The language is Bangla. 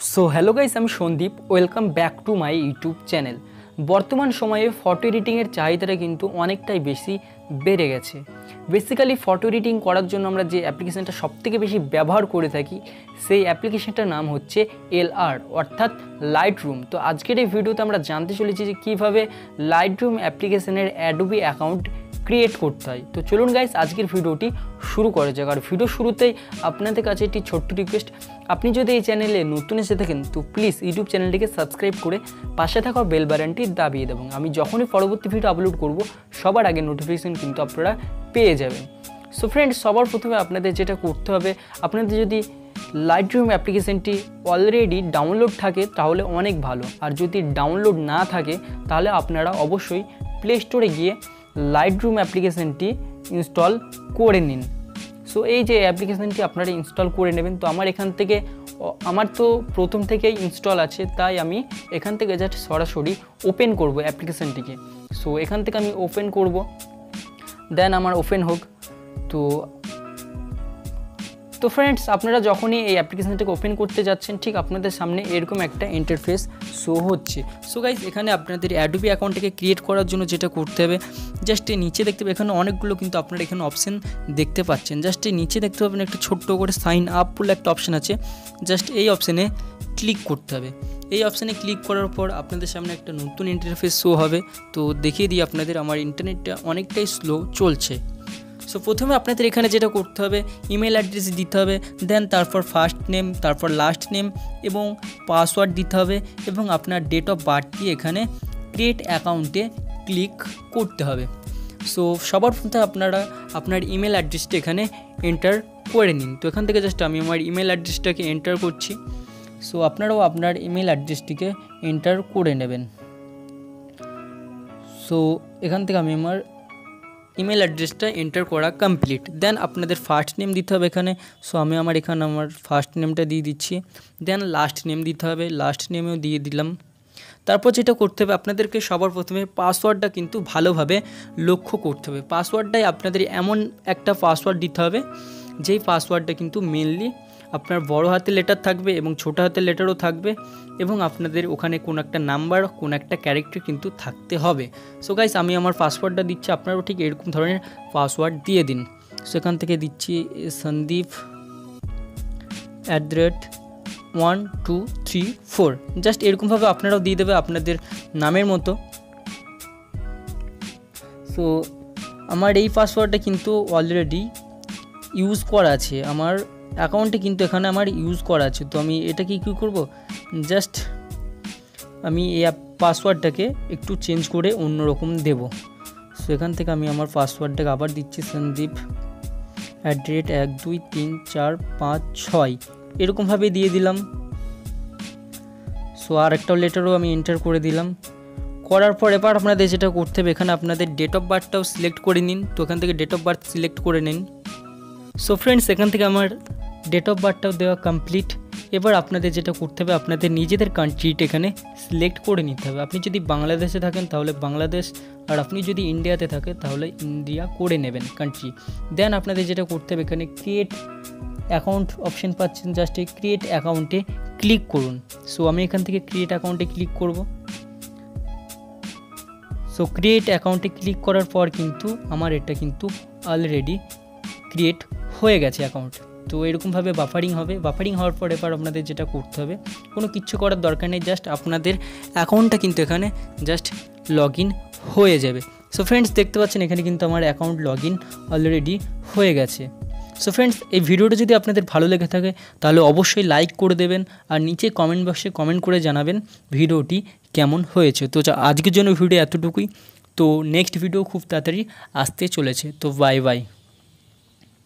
সো হ্যালো গাইস আমি Sandeep welcome back to my YouTube channel বর্তমান সময়ে ফটো এডিটিংয়ের চাহিদাটা কিন্তু অনেকটাই বেশি বেড়ে গেছে। বেসিক্যালি ফটো এডিটিং করার জন্য আমরা যে অ্যাপ্লিকেশানটা সবথেকে বেশি ব্যবহার করে থাকি, সেই অ্যাপ্লিকেশানটার নাম হচ্ছে এলআর অর্থাৎ লাইট রুম তো আজকের এই ভিডিওতে আমরা জানতে চলেছি যে কীভাবে লাইট রুম অ্যাপ্লিকেশানের অ্যাডোবি অ্যাকাউন্ট ক্রিয়েট করতে হয়। তো চলুন গাইস আজকের ভিডিওটি শুরু করা যাক। আর ভিডিও শুরুতেই আপনাদের কাছে একটি ছোট্ট রিকোয়েস্ট আপনি যদি এই চ্যানেলে নতুন এসে থাকেন, তো প্লিজ ইউটিউব চ্যানেলটিকে সাবস্ক্রাইব করে পাশে থাকা বেল বাটনটি দাবিয়ে দেবেন। আমি যখনই পরবর্তী ভিডিও আপলোড করব, সবার আগে নোটিফিকেশন কিন্তু আপনারা পেয়ে যাবেন। সো ফ্রেন্ডস সবার প্রথমে আপনাদের যেটা করতে হবে, আপনাদের যদি লাইট রুম অ্যাপ্লিকেশানটি অলরেডি ডাউনলোড থাকে, তাহলে অনেক ভালো। আর যদি ডাউনলোড না থাকে, তাহলে আপনারা অবশ্যই প্লে স্টোরে গিয়ে লাইট রুম অ্যাপ্লিকেশানটি ইনস্টল করে নিন। সো এই যে অ্যাপ্লিকেশানটি আপনারা ইনস্টল করে নেবেন, তো আমার এখান থেকে আমার তো প্রথম থেকেই ইনস্টল আছে, তাই আমি এখান থেকে জাস্ট সরাসরি ওপেন করব অ্যাপ্লিকেশানটিকে সো এখান থেকে আমি ওপেন করব দেন আমার ওপেন হোক। তো তো ফ্রেন্ডস আপনারা যখনই এই অ্যাপ্লিকেশানটাকে ওপেন করতে যাচ্ছেন, ঠিক আপনাদের সামনে এরকম একটা ইন্টারফেস শো হচ্ছে। সো গাইজ এখানে আপনাদের অ্যাডোবি অ্যাকাউন্টটাকে ক্রিয়েট করার জন্য যেটা করতে হবে জাস্ট নিচে দেখতে পাবেন, এখানে অনেকগুলো কিন্তু আপনারা এখানে অপশান দেখতে পাচ্ছেন। জাস্ট নিচে দেখতে পাবেন একটা ছোট্ট করে সাইন আপ বলে একটা অপশান আছে। জাস্ট এই অপশানে ক্লিক করতে হবে। এই অপশানে ক্লিক করার পর আপনাদের সামনে একটা নতুন ইন্টারফেস শো হবে। তো দেখিয়ে দিই আপনাদের, আমার ইন্টারনেটটা অনেকটাই স্লো চলছে। সো প্রথমে আপনাদের এখানে যেটা করতে হবে ইমেল অ্যাড্রেস দিতে হবে দেন তারপর ফার্স্ট নেম তারপর লাস্ট নেম এবং পাসওয়ার্ড দিতে হবে এবং আপনার ডেট অফ বার্থ দিয়ে এখানে ক্রিয়েট অ্যাকাউন্টে ক্লিক করতে হবে। সো সবার প্রথমে আপনারা আপনার ইমেল অ্যাড্রেসটা এখানে এন্টার করে নিন। তো এখান থেকে জাস্ট আমি আমার ইমেল অ্যাড্রেসটাকে এন্টার করছি। সো আপনারাও আপনার ইমেল অ্যাড্রেসটিকে এন্টার করে নেবেন। সো এখান থেকে আমি আমার ইমেল অ্যাড্রেসটা এন্টার করা কমপ্লিট দেন আপনাদের ফার্স্ট নেম দিতে হবে এখানে। সো আমি আমার এখানে আমার ফার্স্ট নেমটা দিয়ে দিচ্ছি। দেন লাস্ট নেম দিতে হবে। লাস্ট নেমেও দিয়ে দিলাম। তারপর যেটা করতে হবে, আপনাদেরকে সবার প্রথমে পাসওয়ার্ডটা কিন্তু ভালোভাবে লক্ষ্য করতে হবে। পাসওয়ার্ডটাই আপনাদের এমন একটা পাসওয়ার্ড দিতে হবে, যেই পাসওয়ার্ডটা কিন্তু মেনলি আপনার বড় হাতের লেটার থাকবে এবং ছোটো হাতের লেটারও থাকবে এবং আপনাদের ওখানে কোনো একটা নাম্বার কোনো একটা ক্যারেক্টার কিন্তু থাকতে হবে। সো গাইস আমি আমার পাসওয়ার্ডটা দিচ্ছি, আপনারাও ঠিক এরকম ধরনের পাসওয়ার্ড দিয়ে দিন। সেখান থেকে দিচ্ছি Sandeep at the rate one two three four just এরকমভাবে আপনারাও দিয়ে দেবে আপনাদের নামের মতো। সো আমার এই পাসওয়ার্ডটা কিন্তু অলরেডি ইউজ করা আছে। আমার অ্যাকাউন্টে কিন্তু এখানে আমার ইউজ করা আছে। তো আমি এটা কি, কী করব? জাস্ট আমি এই পাসওয়ার্ডটাকে একটু চেঞ্জ করে অন্য রকম দেবো। সো এখান থেকে আমি আমার পাসওয়ার্ডটাকে আবার দিচ্ছি সন্দীপ। অ্যাট রেট এক, দুই, তিন, চার, পাঁচ, ছয়। এরকমভাবে দিয়ে দিলাম। সো আর একটা লেটারও আমি এন্টার করে দিলাম। করার পর এবার আপনাদের যেটা করতে হবে, এখানে আপনাদের ডেট অফ বার্থটাও সিলেক্ট করে নিন। তো এখান থেকে ডেট অফ বার্থ সিলেক্ট করে নিন। সো ফ্রেন্ডস এখান থেকে আমার ডেট অফ বার্থটাও দেওয়া কমপ্লিট এবার আপনাদের যেটা করতে হবে, আপনাদের নিজেদের কান্ট্রিটা এখানে সিলেক্ট করে নিতে হবে। আপনি যদি বাংলাদেশে থাকেন, তাহলে বাংলাদেশ, আর আপনি যদি ইন্ডিয়াতে থাকেন, তাহলে ইন্ডিয়া করে নেবেন কান্ট্রি দেন আপনাদের যেটা করতে হবে, এখানে ক্রিয়েট অ্যাকাউন্ট অপশন পাচ্ছেন জাস্ট এই ক্রিয়েট অ্যাকাউন্টে ক্লিক করুন। সো আমি এখান থেকে ক্রিয়েট অ্যাকাউন্টে ক্লিক করব। সো ক্রিয়েট অ্যাকাউন্টে ক্লিক করার পর কিন্তু আমার এটা কিন্তু অলরেডি ক্রিয়েট হয়ে গেছে অ্যাকাউন্ট তো এরকমভাবে বাফারিং হবে। বাফারিং হওয়ার পর এবার আপনাদের যেটা করতে হবে, কোনো কিচ্ছু করার দরকার নেই জাস্ট আপনাদের অ্যাকাউন্টটা কিন্তু এখানে জাস্ট লগ হয়ে যাবে। সো ফ্রেন্ডস দেখতে পাচ্ছেন এখানে কিন্তু আমার অ্যাকাউন্ট লগ ইন অলরেডি হয়ে গেছে। সো ফ্রেন্ডস এই ভিডিওটা যদি আপনাদের ভালো লেগে থাকে, তাহলে অবশ্যই লাইক করে দেবেন আর নিচে কমেন্ট বক্সে কমেন্ট করে জানাবেন ভিডিওটি কেমন হয়েছে। তো আজকের জন্য ভিডিও এতটুকুই। তো নেক্সট ভিডিও খুব তাড়াতাড়ি আসতে চলেছে। তো বাই বাই